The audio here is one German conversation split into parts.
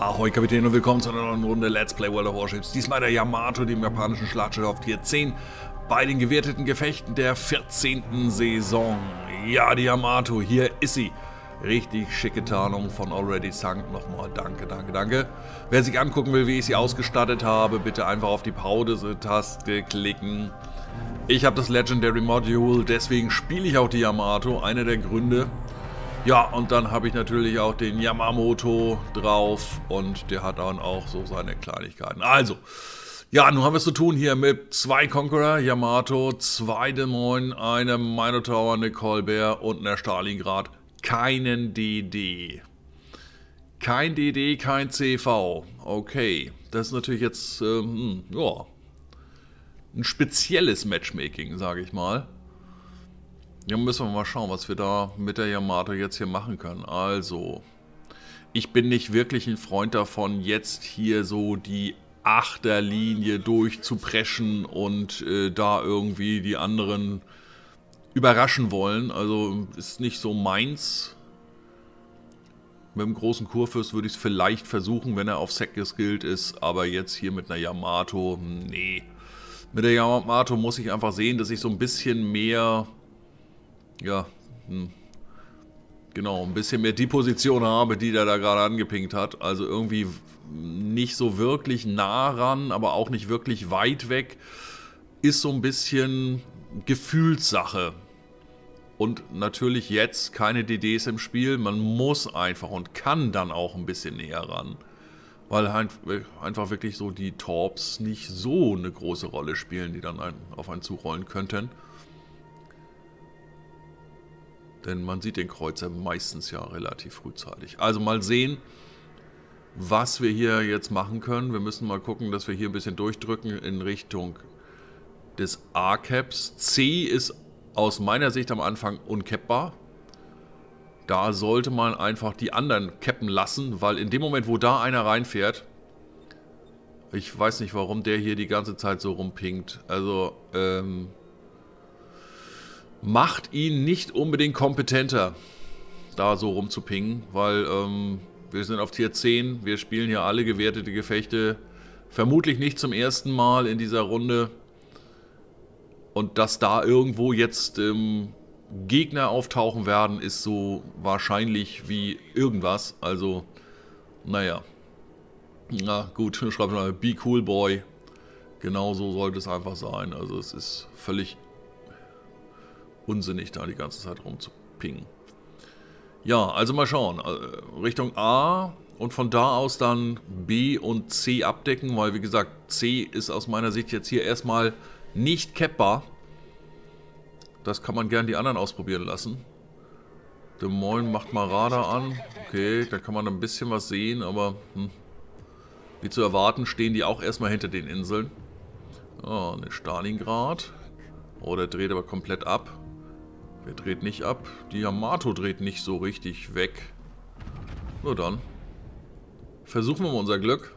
Ahoi Kapitän und willkommen zu einer neuen Runde Let's Play World of Warships. Diesmal der Yamato, dem japanischen Schlachtschiff auf Tier 10, bei den gewerteten Gefechten der 14. Saison. Ja, die Yamato, hier ist sie. Richtig schicke Tarnung von Already Sunk. Nochmal danke, danke, danke. Wer sich angucken will, wie ich sie ausgestattet habe, bitte einfach auf die Pause-Taste klicken. Ich habe das Legendary Module, deswegen spiele ich auch die Yamato. Einer der Gründe, ja, und dann habe ich natürlich auch den Yamamoto drauf und der hat dann auch so seine Kleinigkeiten. Also, ja, nun haben wir es zu tun hier mit zwei Conqueror, Yamato, zwei Des Moines, einem Minotaur, eine Colbert und einer Stalingrad. Keinen DD. Kein DD, kein CV. Okay, das ist natürlich jetzt, ähm, ja, ein spezielles Matchmaking, sage ich mal. Ja, müssen wir mal schauen, was wir da mit der Yamato jetzt hier machen können. Also, ich bin nicht wirklich ein Freund davon, jetzt hier so die Achterlinie durchzupreschen und äh, da irgendwie die anderen überraschen wollen. Also, ist nicht so meins. Mit dem großen Kurfürst würde ich es vielleicht versuchen, wenn er auf Sek geskillt ist, aber jetzt hier mit einer Yamato, nee. Mit der Yamato muss ich einfach sehen, dass ich so ein bisschen mehr ja, hm, genau, ein bisschen mehr die Position habe, die der da gerade angepinkt hat. Also irgendwie nicht so wirklich nah ran, aber auch nicht wirklich weit weg. Ist so ein bisschen Gefühlssache. Und natürlich jetzt keine DDs im Spiel. Man muss einfach und kann dann auch ein bisschen näher ran. Weil einfach wirklich so die Torps nicht so eine große Rolle spielen, die dann auf einen zurollen könnten. Denn man sieht den Kreuzer meistens ja relativ frühzeitig. Also mal sehen, was wir hier jetzt machen können. Wir müssen mal gucken, dass wir hier ein bisschen durchdrücken in Richtung des A-Caps. C ist aus meiner Sicht am Anfang uncappbar. Da sollte man einfach die anderen cappen lassen, weil in dem Moment, wo da einer reinfährt, ich weiß nicht, warum der hier die ganze Zeit so rumpinkt. Also, ähm, macht ihn nicht unbedingt kompetenter, da so rumzupingen, weil ähm, wir sind auf Tier 10, wir spielen hier alle gewertete Gefechte, vermutlich nicht zum ersten Mal in dieser Runde. Und dass da irgendwo jetzt ähm, Gegner auftauchen werden, ist so wahrscheinlich wie irgendwas. Also, naja. Na gut, schreibt mal, be cool boy. Genau so sollte es einfach sein. Also es ist völlig unsinnig, da die ganze Zeit rumzupingen. Ja, also mal schauen. Äh, Richtung A und von da aus dann B und C abdecken, weil wie gesagt, C ist aus meiner Sicht jetzt hier erstmal nicht cappbar. Das kann man gern die anderen ausprobieren lassen. Des Moines macht mal Radar an. Okay, da kann man ein bisschen was sehen, aber hm, wie zu erwarten stehen die auch erstmal hinter den Inseln. Oh, eine Stalingrad. Oh, der dreht aber komplett ab. Wer dreht nicht ab? Die Yamato dreht nicht so richtig weg. Nur dann. Versuchen wir mal unser Glück.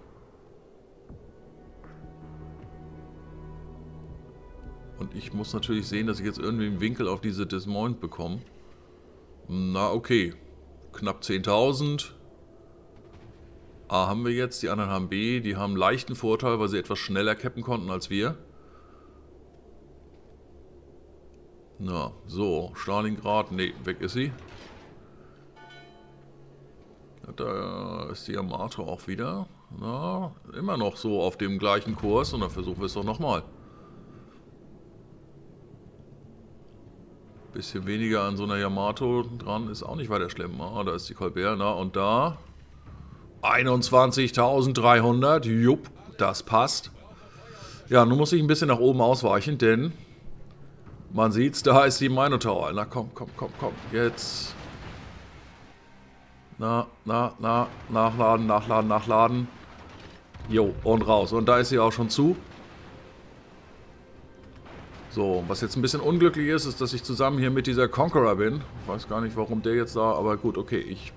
Und ich muss natürlich sehen, dass ich jetzt irgendwie einen Winkel auf diese Des Moines bekomme. Na, okay. Knapp 10.000. A haben wir jetzt, die anderen haben B. Die haben leichten Vorteil, weil sie etwas schneller cappen konnten als wir. Na, so, Stalingrad, ne, weg ist sie. Da ist die Yamato auch wieder. Na, immer noch so auf dem gleichen Kurs und dann versuchen wir es doch nochmal. Bisschen weniger an so einer Yamato dran ist auch nicht weiter schlimm. Ah, da ist die Colbert, na und da. 21.300, jupp, das passt. Ja, nun muss ich ein bisschen nach oben ausweichen, denn man sieht's, da ist die Minotaur. Na komm, komm, komm, komm. Jetzt. Na, na, na, nachladen, nachladen, nachladen. Jo, und raus. Und da ist sie auch schon zu. So, was jetzt ein bisschen unglücklich ist, ist, dass ich zusammen hier mit dieser Conqueror bin. Ich weiß gar nicht, warum der jetzt da, aber gut, okay. Ich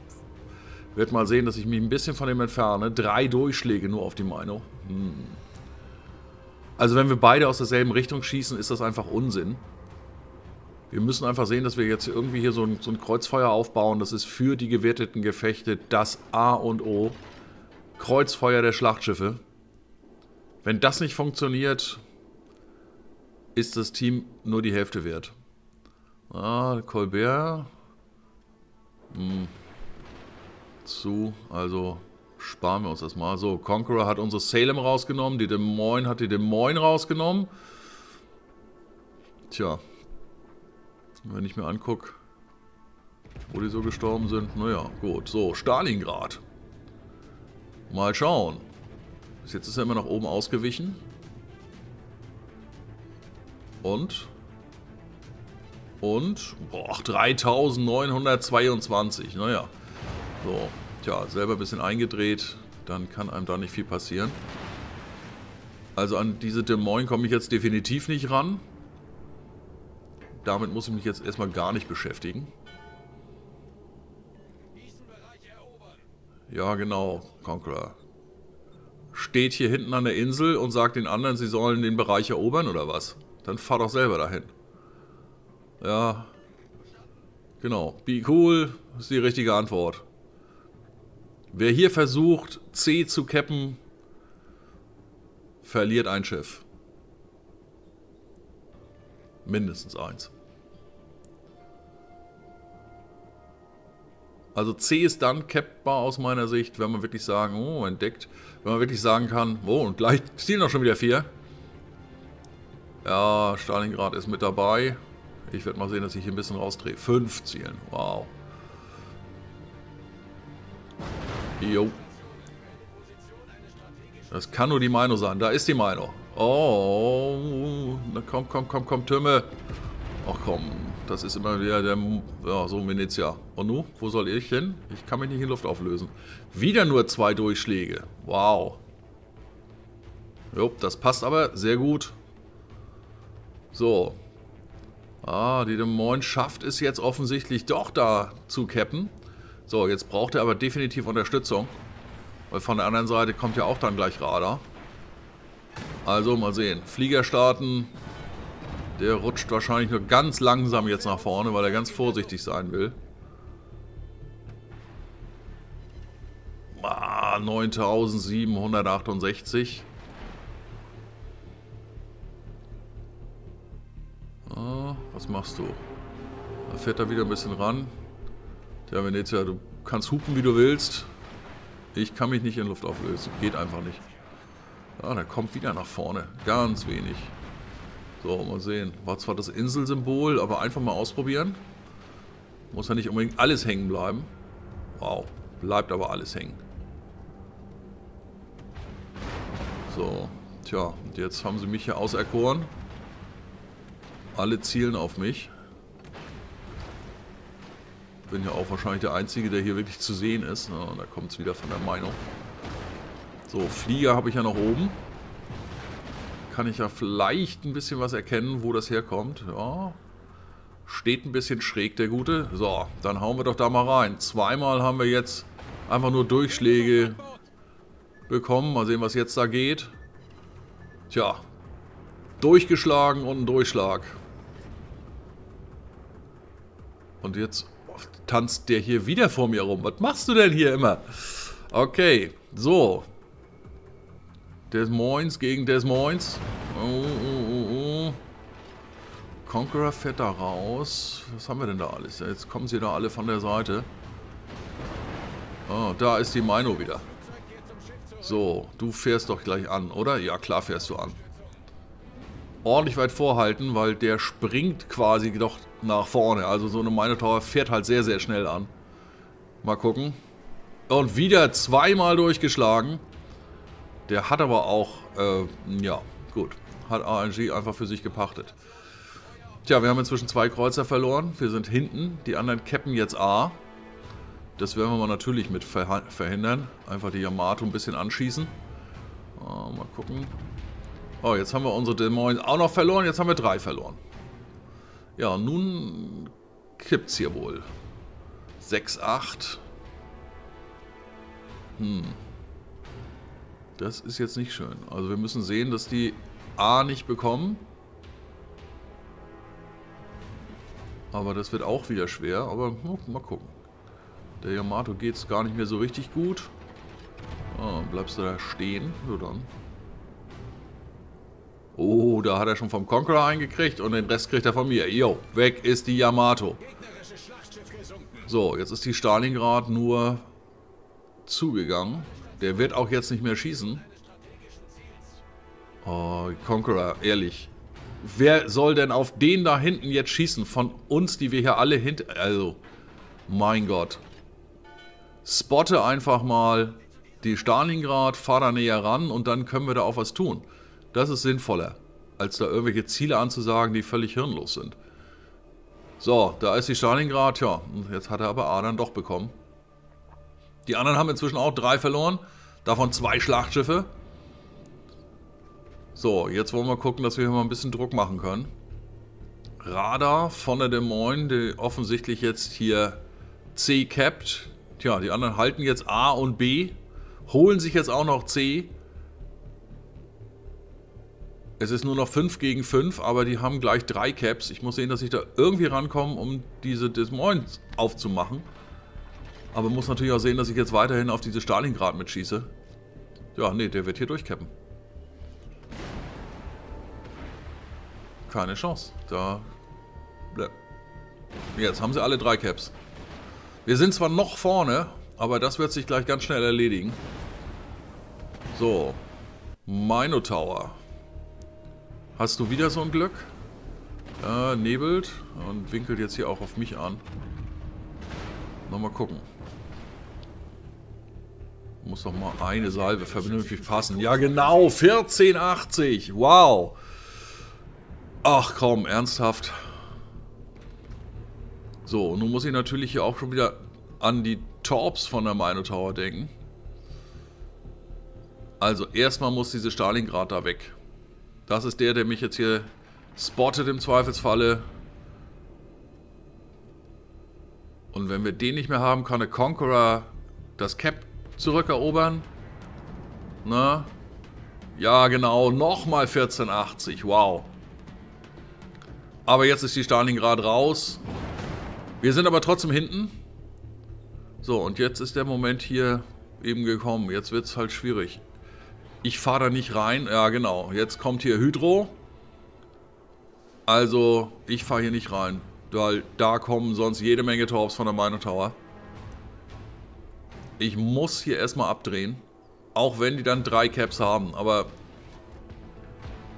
werde mal sehen, dass ich mich ein bisschen von dem entferne. Drei Durchschläge nur auf die Mino. Hm. Also wenn wir beide aus derselben Richtung schießen, ist das einfach Unsinn. Wir müssen einfach sehen, dass wir jetzt irgendwie hier so ein, so ein Kreuzfeuer aufbauen. Das ist für die gewerteten Gefechte das A und O. Kreuzfeuer der Schlachtschiffe. Wenn das nicht funktioniert, ist das Team nur die Hälfte wert. Ah, Colbert. Hm. Zu, also sparen wir uns das mal. So, Conqueror hat unsere Salem rausgenommen, die Des Moines hat die Des Moines rausgenommen. Tja. Wenn ich mir angucke, wo die so gestorben sind, naja, gut. So, Stalingrad. Mal schauen. Bis jetzt ist er immer nach oben ausgewichen. Und? Und? Boah, 3922. Naja. So. Tja, selber ein bisschen eingedreht. Dann kann einem da nicht viel passieren. Also an diese Des Moines komme ich jetzt definitiv nicht ran. Damit muss ich mich jetzt erstmal gar nicht beschäftigen. Ja, genau, Conqueror. Steht hier hinten an der Insel und sagt den anderen, sie sollen den Bereich erobern oder was? Dann fahr doch selber dahin. Ja. Genau. Be cool ist die richtige Antwort. Wer hier versucht, C zu cappen, verliert ein Schiff. Mindestens eins. Also C ist dann cappbar aus meiner Sicht, wenn man wirklich sagen, oh, entdeckt, wenn man wirklich sagen kann, oh, und gleich zielen noch schon wieder vier. Ja, Stalingrad ist mit dabei. Ich werde mal sehen, dass ich hier ein bisschen rausdrehe. Fünf Zielen, wow. Jo. Das kann nur die Meinung sein. Da ist die Meinung. Oh, na komm, komm, komm, komm, Türme. Ach komm, das ist immer wieder der, ja, so Venezia. Und nu, wo soll ich hin? Ich kann mich nicht in Luft auflösen. Wieder nur zwei Durchschläge. Wow. Jo, das passt aber sehr gut. So. Ah, die Des Moines schafft es jetzt offensichtlich doch da zu cappen. So, jetzt braucht er aber definitiv Unterstützung. Weil von der anderen Seite kommt ja auch dann gleich Radar. Also mal sehen. Flieger starten. Der rutscht wahrscheinlich nur ganz langsam jetzt nach vorne, weil er ganz vorsichtig sein will. Ah, 9768. Ah, was machst du? Da fährt er wieder ein bisschen ran. Der Venezia, du kannst hupen, wie du willst. Ich kann mich nicht in Luft auflösen. Geht einfach nicht. Ja, der kommt wieder nach vorne. Ganz wenig. So, mal sehen. War zwar das Inselsymbol, aber einfach mal ausprobieren. Muss ja nicht unbedingt alles hängen bleiben. Wow, bleibt aber alles hängen. So, tja, und jetzt haben sie mich hier auserkoren. Alle zielen auf mich. Bin ja auch wahrscheinlich der Einzige, der hier wirklich zu sehen ist. Ja, da kommt es wieder von der Meinung. So, Flieger habe ich ja noch oben. Kann ich ja vielleicht ein bisschen was erkennen, wo das herkommt. Ja, steht ein bisschen schräg, der Gute. So, dann hauen wir doch da mal rein. Zweimal haben wir jetzt einfach nur Durchschläge bekommen. Mal sehen, was jetzt da geht. Tja, durchgeschlagen und ein Durchschlag. Und jetzt tanzt der hier wieder vor mir rum. Was machst du denn hier immer? Okay, so. Des Moines gegen Des Moines. Oh, oh, oh, oh. Conqueror fährt da raus. Was haben wir denn da alles? Jetzt kommen sie da alle von der Seite. Oh, da ist die Mino wieder. So, du fährst doch gleich an, oder? Ja, klar fährst du an. Ordentlich weit vorhalten, weil der springt quasi doch nach vorne. Also so eine Minotaur fährt halt sehr, sehr schnell an. Mal gucken. Und wieder zweimal durchgeschlagen. Der hat aber auch, äh, ja, gut. Hat ANG einfach für sich gepachtet. Tja, wir haben inzwischen zwei Kreuzer verloren. Wir sind hinten. Die anderen cappen jetzt A. Das werden wir mal natürlich mit verhindern. Einfach die Yamato ein bisschen anschießen. Oh, mal gucken. Oh, jetzt haben wir unsere Des Moines auch noch verloren. Jetzt haben wir drei verloren. Ja, nun kippt's hier wohl. 6-8. Hm. Das ist jetzt nicht schön. Also wir müssen sehen, dass die A nicht bekommen. Aber das wird auch wieder schwer. Aber oh, mal gucken. Der Yamato geht es gar nicht mehr so richtig gut. Oh, bleibst du da stehen. So dann. Oh, da hat er schon vom Conqueror eingekriegt und den Rest kriegt er von mir. Jo, weg ist die Yamato. So, jetzt ist die Stalingrad nur zugegangen. Der wird auch jetzt nicht mehr schießen. Oh, Conqueror, ehrlich. Wer soll denn auf den da hinten jetzt schießen? Von uns, die wir hier alle hinter... Also, mein Gott. Spotte einfach mal die Stalingrad, fahr da näher ran und dann können wir da auch was tun. Das ist sinnvoller, als da irgendwelche Ziele anzusagen, die völlig hirnlos sind. So, da ist die Stalingrad. Ja, jetzt hat er aber A dann doch bekommen. Die anderen haben inzwischen auch drei verloren. Davon zwei Schlachtschiffe. So, jetzt wollen wir gucken, dass wir hier mal ein bisschen Druck machen können. Radar von der Des Moines, die offensichtlich jetzt hier C capped. Tja, die anderen halten jetzt A und B, holen sich jetzt auch noch C. Es ist nur noch 5 gegen 5, aber die haben gleich drei Caps. Ich muss sehen, dass ich da irgendwie rankomme, um diese Des Moines aufzumachen. Aber muss natürlich auch sehen, dass ich jetzt weiterhin auf diese Stalingrad mitschieße. Ja, nee, der wird hier durchcappen. Keine Chance. Da... Jetzt haben sie alle drei Caps. Wir sind zwar noch vorne, aber das wird sich gleich ganz schnell erledigen. So. Minotaur. Hast du wieder so ein Glück? Äh, nebelt und winkelt jetzt hier auch auf mich an. Nochmal gucken. Muss doch mal eine Salve vernünftig passen. Ja genau, 1480. Wow. Ach komm, ernsthaft. So, nun muss ich natürlich hier auch schon wieder an die Torps von der Minotaur denken. Also erstmal muss diese Stalingrad da weg. Das ist der, der mich jetzt hier spottet im Zweifelsfalle. Und wenn wir den nicht mehr haben, kann der Conqueror das Cap zurückerobern. Na? Ja, genau. Nochmal 1480. Wow. Aber jetzt ist die Stalingrad raus. Wir sind aber trotzdem hinten. So, und jetzt ist der Moment hier eben gekommen. Jetzt wird es halt schwierig. Ich fahre da nicht rein. Ja, genau. Jetzt kommt hier Hydro. Also, ich fahre hier nicht rein. Weil da kommen sonst jede Menge Torps von der Miner Tower. Ich muss hier erstmal abdrehen. Auch wenn die dann drei Caps haben. Aber...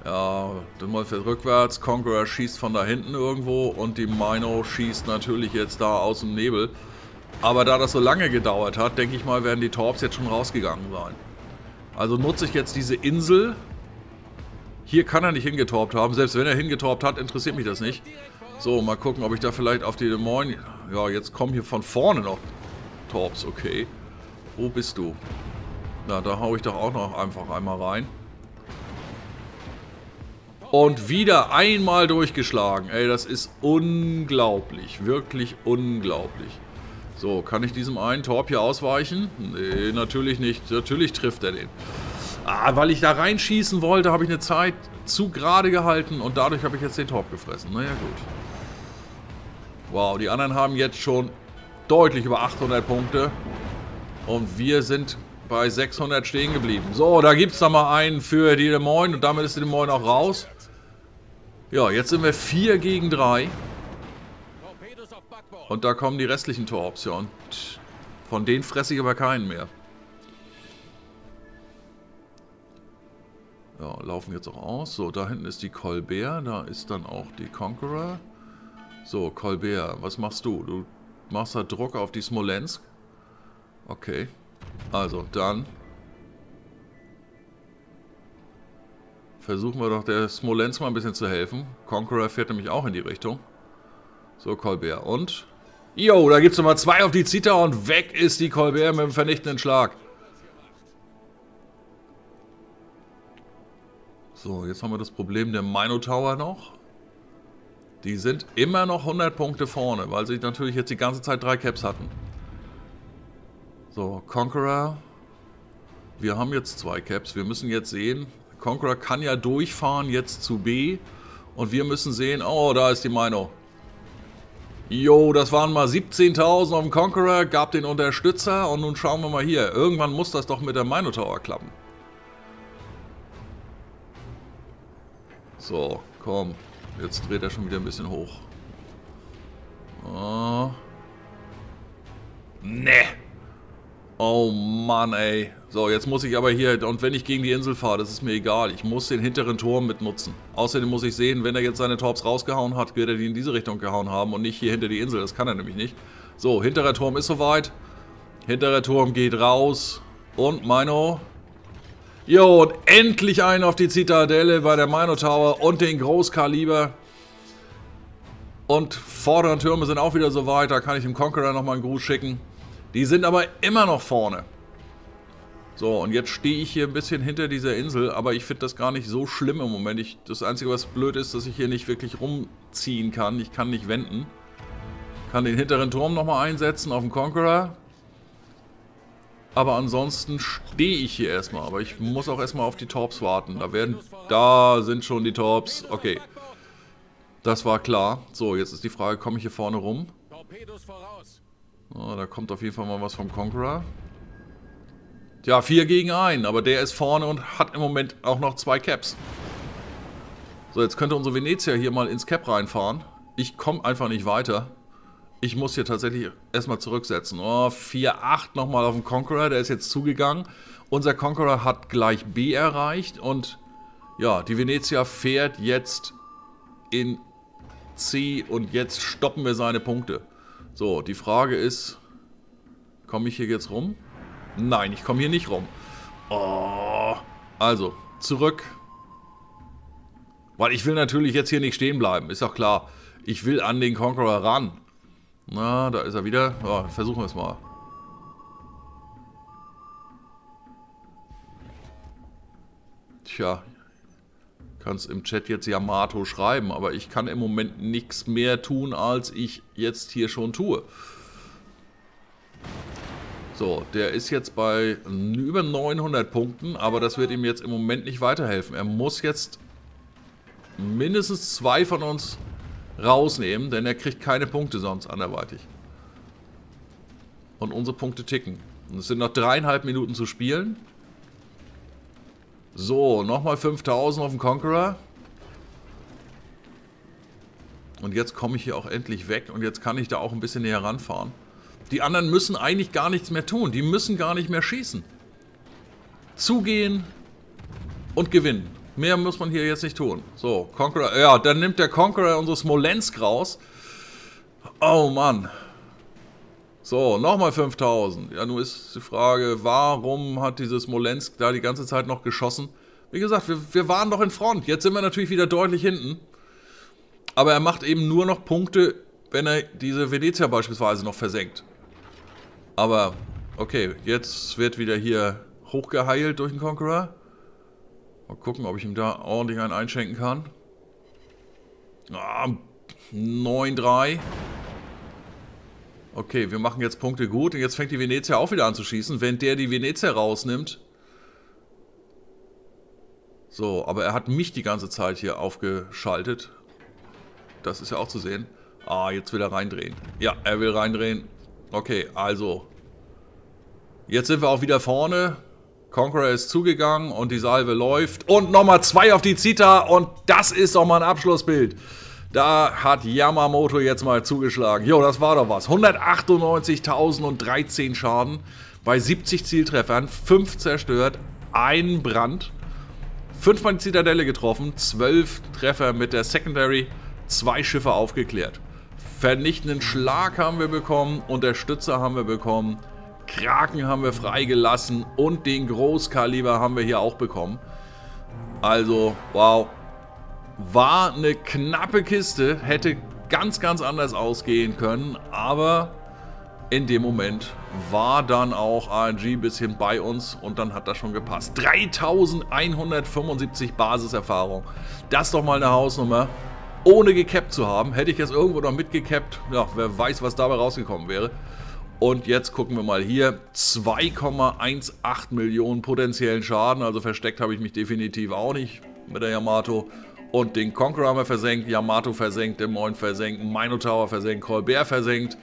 Ja, dann fährt rückwärts. Conqueror schießt von da hinten irgendwo. Und die Mino schießt natürlich jetzt da aus dem Nebel. Aber da das so lange gedauert hat, denke ich mal, werden die Torps jetzt schon rausgegangen sein. Also nutze ich jetzt diese Insel. Hier kann er nicht hingetorpt haben. Selbst wenn er hingetorpt hat, interessiert mich das nicht. So, mal gucken, ob ich da vielleicht auf die Des. Ja, jetzt kommen hier von vorne noch Torps, okay. Wo bist du? Na, da haue ich doch auch noch einfach einmal rein. Und wieder einmal durchgeschlagen. Ey, das ist unglaublich. Wirklich unglaublich. So, kann ich diesem einen Torp hier ausweichen? Nee, natürlich nicht. Natürlich trifft er den. Ah, weil ich da reinschießen wollte, habe ich eine Zeit zu gerade gehalten und dadurch habe ich jetzt den Torp gefressen. Naja, gut. Wow, die anderen haben jetzt schon deutlich über 800 Punkte. Und wir sind bei 600 stehen geblieben. So, da gibt es nochmal einen für die Des Moines und damit ist die Des Moines auch raus. Ja, jetzt sind wir 4 gegen 3. Und da kommen die restlichen. Und von denen fresse ich aber keinen mehr. Ja, laufen jetzt auch aus. So, da hinten ist die Colbert. Da ist dann auch die Conqueror. So, Colbert, was machst du? Du machst da Druck auf die Smolensk. Okay. Also, dann versuchen wir doch der Smolensk mal ein bisschen zu helfen. Conqueror fährt nämlich auch in die Richtung. So, Colbert. Und Jo, da gibt es nochmal zwei auf die Zita und weg ist die Colbert mit dem vernichtenden Schlag. So, jetzt haben wir das Problem der Minotaur noch. Die sind immer noch 100 Punkte vorne, weil sie natürlich jetzt die ganze Zeit drei Caps hatten. So, Conqueror. Wir haben jetzt zwei Caps. Wir müssen jetzt sehen, Conqueror kann ja durchfahren jetzt zu B. Und wir müssen sehen, oh, da ist die Mino. Jo, das waren mal 17.000 auf dem Conqueror, gab den Unterstützer und nun schauen wir mal hier. Irgendwann muss das doch mit der Minotaur klappen. So, komm. Jetzt dreht er schon wieder ein bisschen hoch. Oh. Ne. Oh Mann, ey. So, jetzt muss ich aber hier, und wenn ich gegen die Insel fahre, das ist mir egal. Ich muss den hinteren Turm mitnutzen. Außerdem muss ich sehen, wenn er jetzt seine Torps rausgehauen hat, wird er die in diese Richtung gehauen haben und nicht hier hinter die Insel. Das kann er nämlich nicht. So, hinterer Turm ist soweit. Hinterer Turm geht raus. Und Mino. Jo, und endlich einen auf die Zitadelle bei der Mino Tower und den Großkaliber. Und vorderen Türme sind auch wieder soweit. Da kann ich dem Conqueror nochmal einen Gruß schicken. Die sind aber immer noch vorne. So, und jetzt stehe ich hier ein bisschen hinter dieser Insel, aber ich finde das gar nicht so schlimm im Moment. Ich, das Einzige, was blöd ist, dass ich hier nicht wirklich rumziehen kann. Ich kann nicht wenden. Kann den hinteren Turm nochmal einsetzen auf den Conqueror. Aber ansonsten stehe ich hier erstmal. Aber ich muss auch erstmal auf die Torps warten. Da werden... Da sind schon die Torps. Okay. Das war klar. So, jetzt ist die Frage, komme ich hier vorne rum? Oh, da kommt auf jeden Fall mal was vom Conqueror. Ja, 4 gegen 1, aber der ist vorne und hat im Moment auch noch zwei Caps. So, jetzt könnte unsere Venezia hier mal ins Cap reinfahren. Ich komme einfach nicht weiter. Ich muss hier tatsächlich erstmal zurücksetzen. Oh, 4-8 nochmal auf den Conqueror, der ist jetzt zugegangen. Unser Conqueror hat gleich B erreicht und ja, die Venezia fährt jetzt in C und jetzt stoppen wir seine Punkte. So, die Frage ist, komme ich hier jetzt rum? Nein, ich komme hier nicht rum. Oh. Also, zurück. Weil ich will natürlich jetzt hier nicht stehen bleiben, ist doch klar. Ich will an den Conqueror ran. Na, da ist er wieder. Ja, versuchen wir es mal. Tja, kannst im Chat jetzt Yamato schreiben, aber ich kann im Moment nichts mehr tun, als ich jetzt hier schon tue. So, der ist jetzt bei über 900 Punkten, aber das wird ihm jetzt im Moment nicht weiterhelfen. Er muss jetzt mindestens zwei von uns rausnehmen, denn er kriegt keine Punkte sonst anderweitig. Und unsere Punkte ticken. Und es sind noch dreieinhalb Minuten zu spielen. So, nochmal 5000 auf den Conqueror. Und jetzt komme ich hier auch endlich weg und jetzt kann ich da auch ein bisschen näher ranfahren. Die anderen müssen eigentlich gar nichts mehr tun. Die müssen gar nicht mehr schießen. Zugehen und gewinnen. Mehr muss man hier jetzt nicht tun. So, Conqueror. Ja, dann nimmt der Conqueror unsere Smolensk raus. Oh Mann. So, nochmal 5000. Ja, nun ist die Frage, warum hat dieses Smolensk da die ganze Zeit noch geschossen? Wie gesagt, wir, wir waren doch in Front. Jetzt sind wir natürlich wieder deutlich hinten. Aber er macht eben nur noch Punkte, wenn er diese Venezia beispielsweise noch versenkt. Aber, okay, jetzt wird wieder hier hochgeheilt durch den Conqueror. Mal gucken, ob ich ihm da ordentlich einen einschenken kann. Ah, 9-3. Okay, wir machen jetzt Punkte gut. Und jetzt fängt die Venezia auch wieder an zu schießen. Wenn der die Venezia rausnimmt... So, aber er hat mich die ganze Zeit hier aufgeschaltet. Das ist ja auch zu sehen. Ah, jetzt will er reindrehen. Ja, er will reindrehen. Okay, also. Jetzt sind wir auch wieder vorne. Conqueror ist zugegangen und die Salve läuft. Und nochmal zwei auf die Zita und das ist doch mal ein Abschlussbild. Da hat Yamamoto jetzt mal zugeschlagen. Jo, das war doch was. 198.013 Schaden bei 70 Zieltreffern, 5 zerstört, ein Brand, 5 Mal die Zitadelle getroffen, 12 Treffer mit der Secondary, 2 Schiffe aufgeklärt. Vernichtenden Schlag haben wir bekommen, Unterstützer haben wir bekommen, Kraken haben wir freigelassen und den Großkaliber haben wir hier auch bekommen. Also, wow. War eine knappe Kiste, hätte ganz, ganz anders ausgehen können, aber in dem Moment war dann auch ANG ein bisschen bei uns und dann hat das schon gepasst. 3175 Basiserfahrung. Das ist doch mal eine Hausnummer ohne gecapped zu haben. Hätte ich jetzt irgendwo noch mitgecapped, ja, wer weiß, was dabei rausgekommen wäre. Und jetzt gucken wir mal hier, 2,18 Millionen potenziellen Schaden, also versteckt habe ich mich definitiv auch nicht mit der Yamato. Und den Conqueror haben wir versenkt, Yamato versenkt, Des Moines versenkt, Minotaur versenkt, Colbert versenkt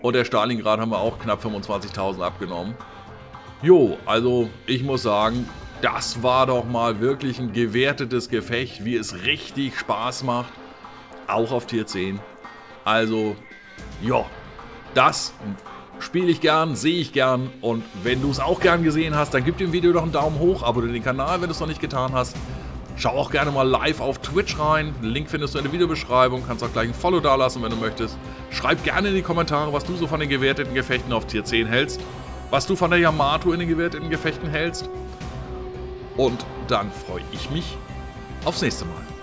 und der Stalingrad haben wir auch knapp 25.000 abgenommen. Jo, also ich muss sagen, das war doch mal wirklich ein gewertetes Gefecht, wie es richtig Spaß macht. Auch auf Tier 10. Also, ja, das spiele ich gern, sehe ich gern. Und wenn du es auch gern gesehen hast, dann gib dem Video doch einen Daumen hoch, abonniere den Kanal, wenn du es noch nicht getan hast. Schau auch gerne mal live auf Twitch rein. Den Link findest du in der Videobeschreibung. Kannst auch gleich ein Follow dalassen, wenn du möchtest. Schreib gerne in die Kommentare, was du so von den gewerteten Gefechten auf Tier 10 hältst. Was du von der Yamato in den gewerteten Gefechten hältst. Und dann freue ich mich aufs nächste Mal.